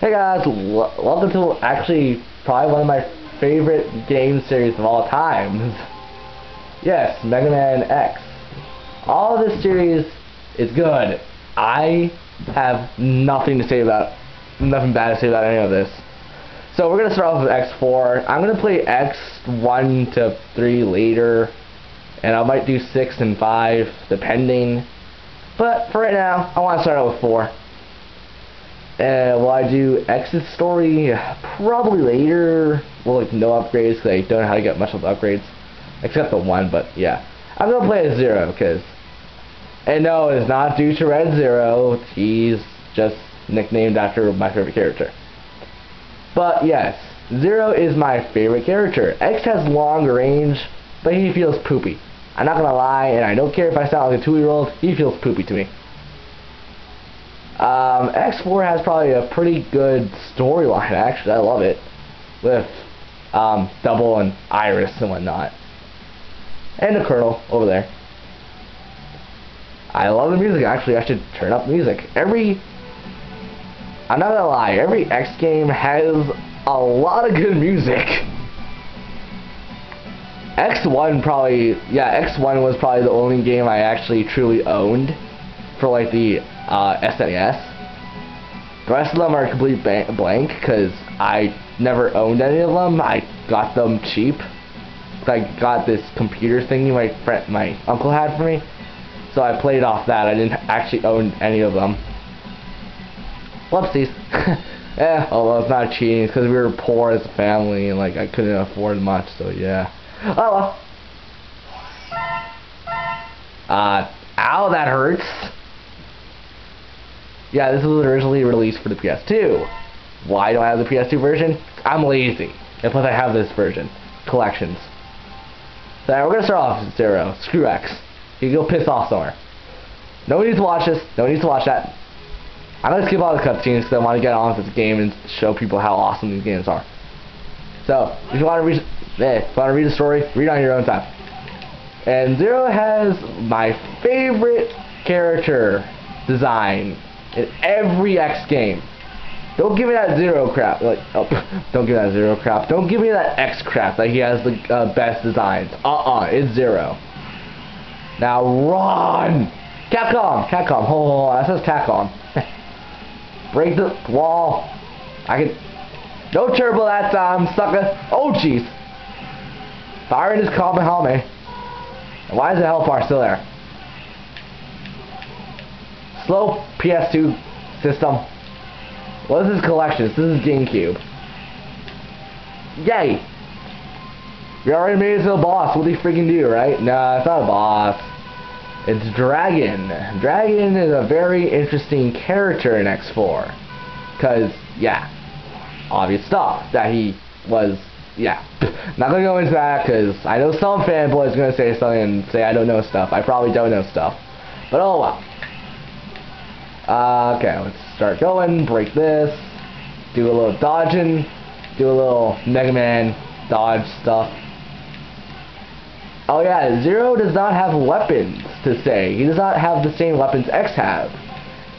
Hey guys, welcome to actually probably one of my favorite game series of all times. Yes, Mega Man X. All this series is good. I have nothing to say about, nothing bad to say about any of this. So we're gonna start off with X4. I'm gonna play X1 to 3 later, and I might do 6 and 5, depending. But for right now, I want to start out with 4. Uh, will I do X's story? Probably later. Well, like no upgrades, because I don't know how to get much of the upgrades. Except the one, but yeah. I'm going to play as Zero, because... And no, it's not due to Red Zero. He's just nicknamed after my favorite character. But yes, Zero is my favorite character. X has long range, but he feels poopy. I'm not gonna lie, and I don't care if I sound like a two-year-old, he feels poopy to me. Um, X4 has probably a pretty good storyline, actually. I love it. With um, Double and Iris and whatnot. And the Colonel over there. I love the music, actually. I should turn up music. Every... I'm not gonna lie, every X game has a lot of good music. X1 probably, yeah, X1 was probably the only game I actually truly owned for like the uh, SNES. The rest of them are complete blank because I never owned any of them. I got them cheap. I got this computer thingy my friend, my uncle had for me, so I played off that. I didn't actually own any of them. Whoopsies. yeah, although it's not cheating, because we were poor as a family and like I couldn't afford much, so yeah. Oh well. Uh, ow, that hurts. Yeah, this was originally released for the PS2. Why do I have the PS2 version? I'm lazy. And plus I have this version. Collections. So we're gonna start off with Zero. Screw X. You can go piss off somewhere. Nobody needs to watch this. Nobody needs to watch that. I'm gonna skip all the cutscenes because I want to get on with this game and show people how awesome these games are. So, if you want to read, eh, if you want to read the story, read on your own time. And Zero has my favorite character design in every X game. Don't give me that zero crap. Like, oh, don't give me that zero crap. Don't give me that X crap. Like he has the uh, best designs. Uh-uh, it's zero. Now run, Capcom, Capcom. Oh, that says Capcom. Break the wall. I can. No turbo that time, sucker. Oh jeez. Firing his Kamehameha. Why is the bar still there? Slow PS2 system. What is this is collection? This is GameCube. Yay! We already made it to the boss. What do you freaking do, right? Nah, it's not a boss. It's Dragon. Dragon is a very interesting character in X4. Because, yeah, obvious stuff. That he was, yeah. Not gonna go into that because I know some fanboys gonna say something and say I don't know stuff. I probably don't know stuff. But oh well. Uh, okay, let's start going, break this, do a little dodging, do a little Mega Man dodge stuff. Oh yeah, Zero does not have weapons to say. He does not have the same weapons X have.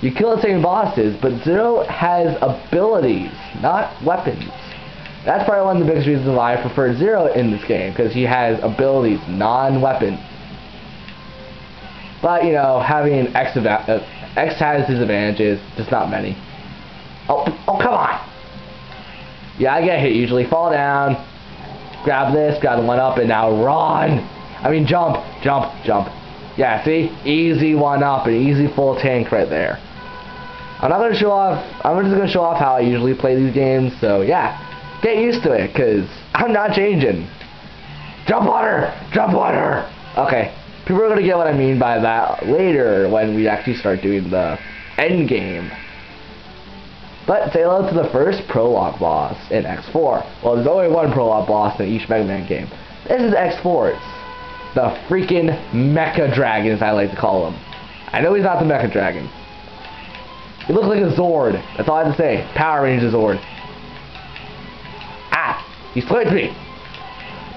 You kill the same bosses, but Zero has abilities, not weapons. That's probably one of the biggest reasons why I prefer Zero in this game, because he has abilities, non-weapons. But, you know, having X, uh, X has his advantages, just not many. Oh, oh, come on! Yeah, I get hit usually. Fall down, grab this, grab one up, and now run! I mean, jump, jump, jump. Yeah, see? Easy one up, an easy full tank right there. I'm not to show off, I'm just to show off how I usually play these games, so yeah. Get used to it, because I'm not changing. Jump water! Jump water! Okay, People are going to get what I mean by that later when we actually start doing the end game. But say hello to the first prologue boss in X4. Well, there's only one prologue boss in each Mega Man game. This is X4's. The freaking Mecha Dragon, as I like to call him. I know he's not the Mecha Dragon. He looks like a Zord. That's all I have to say. Power Ranger Zord. Ah! He slipped me!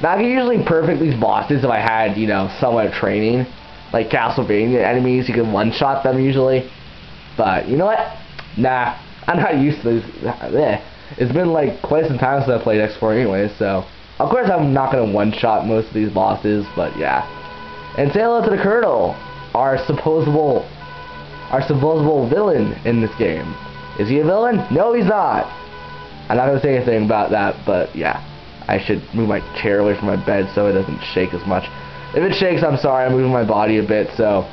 Now, I can usually perfect these bosses if I had, you know, somewhat of training. Like Castlevania enemies, you can one-shot them usually. But, you know what? Nah. I'm not used to this. Eh. It's been like quite some time since I played X4 anyway, so of course I'm not gonna one-shot most of these bosses, but yeah. And say hello to the Colonel, our supposable, our supposable villain in this game. Is he a villain? No, he's not. I'm not gonna say anything about that, but yeah. I should move my chair away from my bed so it doesn't shake as much. If it shakes, I'm sorry, I'm moving my body a bit, so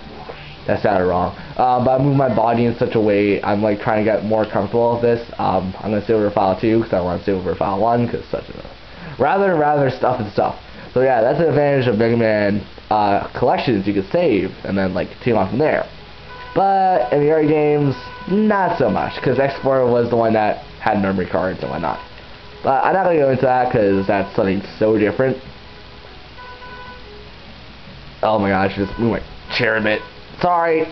that sounded wrong. Uh, but I move my body in such a way, I'm like trying to get more comfortable with this. Um, I'm going to save over file 2 because I want to save over file 1 because such a... Rather rather stuff and stuff. So yeah, that's the advantage of Mega Man uh, collections. You can save and then like team on from there. But in the early games, not so much because X4 was the one that had memory cards and whatnot. But I'm not going to go into that because that's something so different. Oh my gosh, just move my chair a bit. Sorry.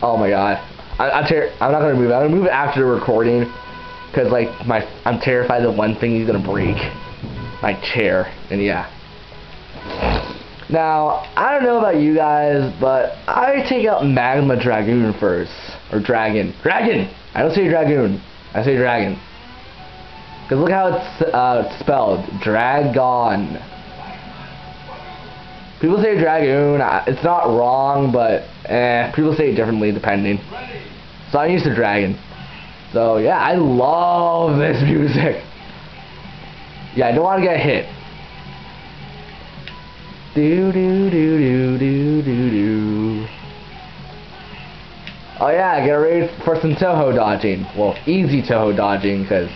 Oh my god. I, I'm, I'm not gonna move. It. I'm gonna move it after the recording, cause like my I'm terrified that one thing is gonna break, my chair, and yeah. Now I don't know about you guys, but I take out Magma Dragoon first, or Dragon. Dragon. I don't say Dragoon. I say Dragon. Cause look how it's uh, spelled. Dragon. People say Dragoon. It's not wrong, but eh, people say it differently depending. So I'm used to Dragon. So yeah, I love this music. Yeah, I don't want to get hit. Do do do do do do do. Oh yeah, get ready for some Touhou dodging. Well, easy Touhou dodging, because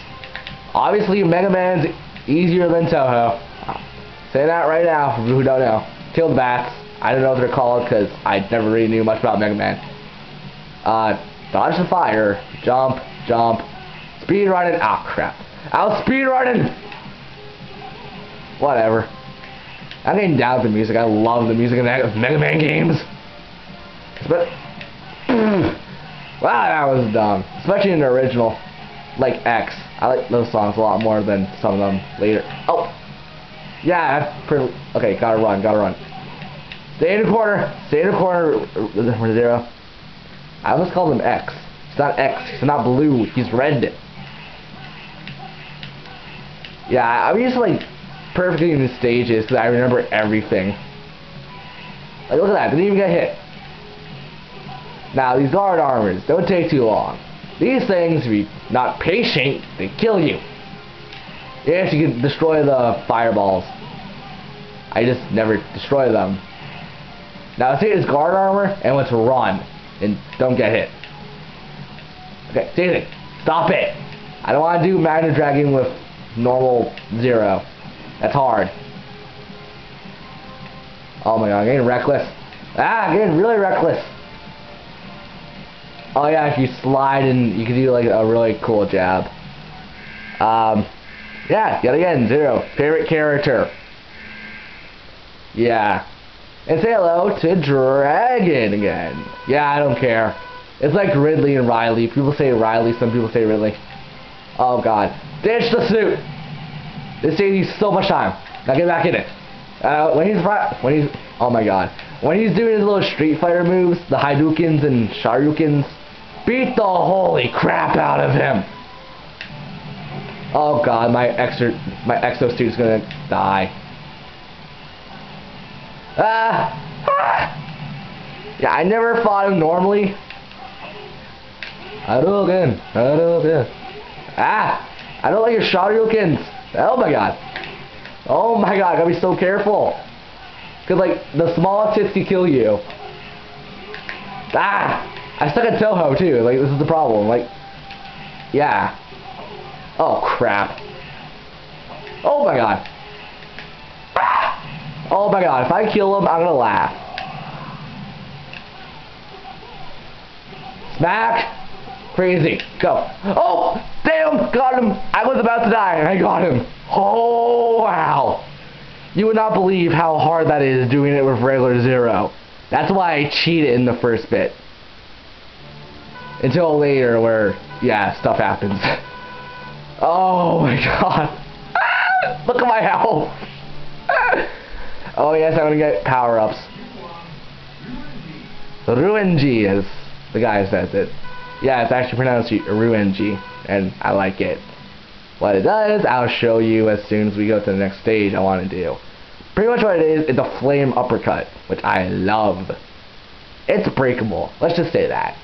obviously Mega Man's easier than Touhou. Say that right now, who don't know. Kill the bats. I don't know what they're called because I never really knew much about Mega Man. Uh, dodge the fire. Jump, jump. Speed running. Ah, oh, crap. I speed running. Whatever. I'm getting down with the music. I love the music in Mega Man games. But, wow, that was dumb. Especially in the original, like X. I like those songs a lot more than some of them later. Oh, yeah, that's pretty... Okay, gotta run, gotta run. Stay in the corner. Stay in the corner, Zero. I almost called him X. It's not X. He's not blue. He's red. Yeah, I'm used to, like, perfectly in the stages because I remember everything. Like, look at that. Didn't even get hit. Now, these guard armors don't take too long. These things, if you're not patient, they kill you. Yes, you can destroy the fireballs. I just never destroy them. Now let's take this guard armor and let's run. And don't get hit. Okay, Daisy, stop it. I don't want to do Magma Dragon with normal zero. That's hard. Oh my god, I'm getting reckless. Ah, I'm getting really reckless. Oh yeah, if you slide and you can do like a really cool jab. Um, yeah, yet again, Zero. Favorite character. Yeah. And say hello to Dragon again. Yeah, I don't care. It's like Ridley and Riley. People say Riley, some people say Ridley. Oh god. Ditch the suit! This saves you so much time. Now get back in it. Uh, when he's when he's oh my god. When he's doing his little Street Fighter moves, the Hadoukens and Shoryukens, beat the holy crap out of him. Oh god, my extra my exosuit's gonna die. Ah! ah! Yeah, I never fought him normally. Hadouken! Hadouken! Ah! I don't like your Shoryukens! Oh my god! Oh my god, I gotta be so careful! Cause like, the smallest hits can kill you. Ah! I stuck at Touhou too, like this is the problem, like, yeah. Oh, crap. Oh, my God. Oh, my God. If I kill him, I'm to laugh. Smack. Crazy. Go. Oh, damn. Got him. I was about to die, and I got him. Oh, wow. You would not believe how hard that is doing it with regular zero. That's why I cheated in the first bit. Until later where, yeah, stuff happens. Oh my god. Look at my health. oh yes, I'm gonna get power-ups. Ruinji, as the guy who says it. Yeah, it's actually pronounced Ruenji, and I like it. What it does, I'll show you as soon as we go to the next stage I want to do. Pretty much what it is, it's a flame uppercut, which I love. It's breakable, let's just say that.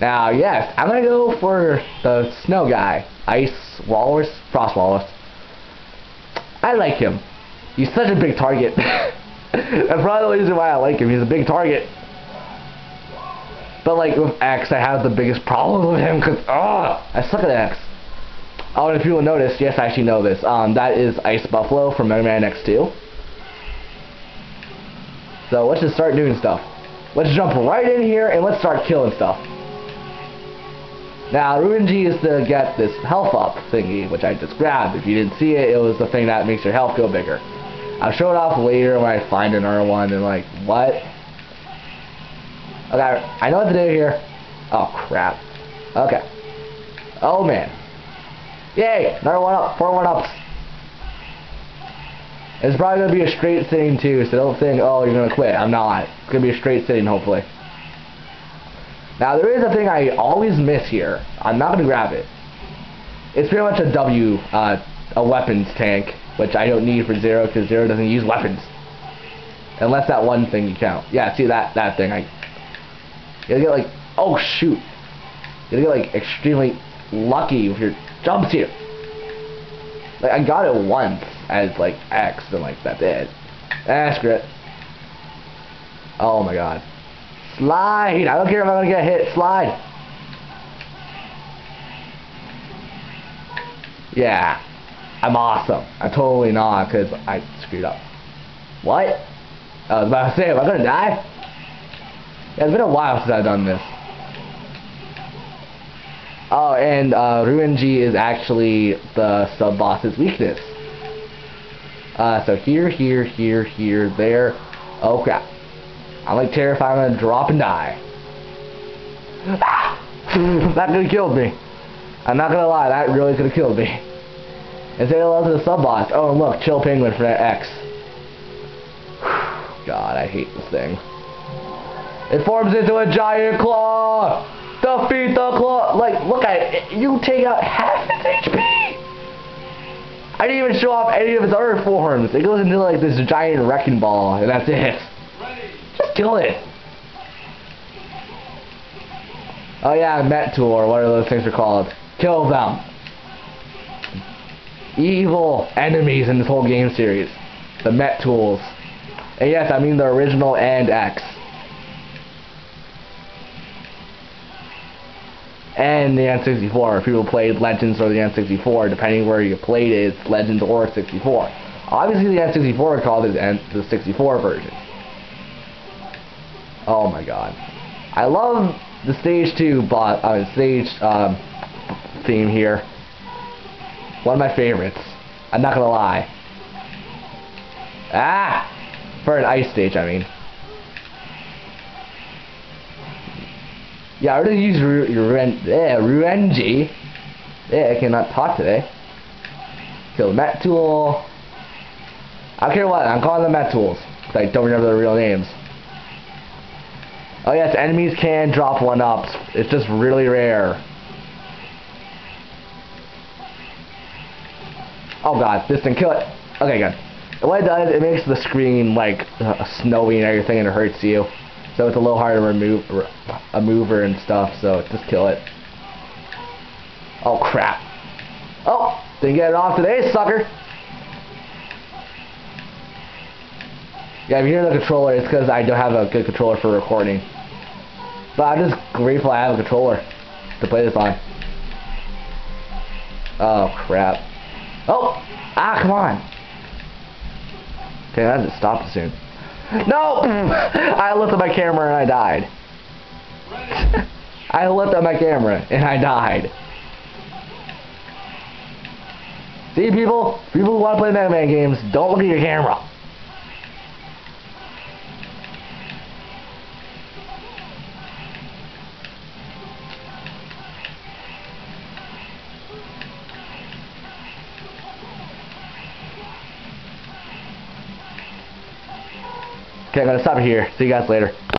Now, yes, I'm to go for the snow guy, Ice Walrus, Frost Walrus. I like him. He's such a big target. That's probably the reason why I like him. He's a big target. But like with X, I have the biggest problem with him because, oh, I suck at X. Oh, and if you will notice, yes, I actually know this. Um, that is Ice Buffalo from Mega Man X2. So let's just start doing stuff. Let's jump right in here and let's start killing stuff. Now, Ruinji is to get this health up thingy, which I just grabbed. If you didn't see it, it was the thing that makes your health go bigger. I'll show it off later when I find another one and like, what? Okay, I know what to do here. Oh, crap. Okay. Oh, man. Yay! Another one up. Four one ups. It's probably going to be a straight sitting too, so don't think, oh, you're going to quit. I'm not. It's going to be a straight sitting, hopefully. Now, there is a thing I always miss here. I'm not going to grab it. It's pretty much a W, uh, a weapons tank, which I don't need for Zero, because Zero doesn't use weapons. Unless that one thing you count. Yeah, see that, that thing. I, you gotta get like, oh shoot. You gotta get like extremely lucky with your jumps here. Like, I got it once as like X, and like, that's it. Ah, screw it. Oh my god. Slide! I don't care if I'm gonna get hit. Slide! Yeah. I'm awesome. I'm totally not, because I screwed up. What? I was about to say, am I gonna die? Yeah, it's been a while since I've done this. Oh, and uh, Ruinji is actually the sub-boss's weakness. Uh, so here, here, here, here, there. Oh crap. I'm like terrified I'm gonna drop and die. that could have killed me. I'm not gonna lie, that really could have killed me. Instead of to the sub boss. Oh, and look, chill penguin for that X. God, I hate this thing. It forms into a giant claw. Defeat the claw. Like, look at it. You take out half its HP. I didn't even show off any of its other forms. It goes into like this giant wrecking ball, and that's it. Kill it. Oh yeah, Met Tool, or what are those things are called. Kill them. Evil enemies in this whole game series. The Met Tools. And yes, I mean the original and X. And the N64. If people played Legends or the N64, depending where you played it, it's Legends or 64. Obviously the N64 called it the 64 version. Oh my god. I love the stage 2 bot, uh, stage um, theme here. One of my favorites. I'm not gonna lie. Ah! For an ice stage, I mean. Yeah, I already used Ru Ruren yeah. Yeah, I cannot talk today. The Met Tool. I don't care what, I'm calling them Met Tools. Because I don't remember their real names. Oh yes, enemies can drop one up. It's just really rare. Oh god, this thing kill it. Okay, good. What it does, it makes the screen like uh, snowy and everything and it hurts you. So it's a little hard to remove a mover and stuff, so just kill it. Oh crap. Oh, didn't get it off today, sucker. Yeah, if you hear the controller, it's because I don't have a good controller for recording. But I'm just grateful I have a controller to play this on. Oh, crap. Oh! Ah, come on! Okay, that just stopped soon. No! I looked at my camera and I died. I looked at my camera and I died. See, people? People who want to play Mega Man games, don't look at your camera. Okay, I'm gonna stop it here. See you guys later.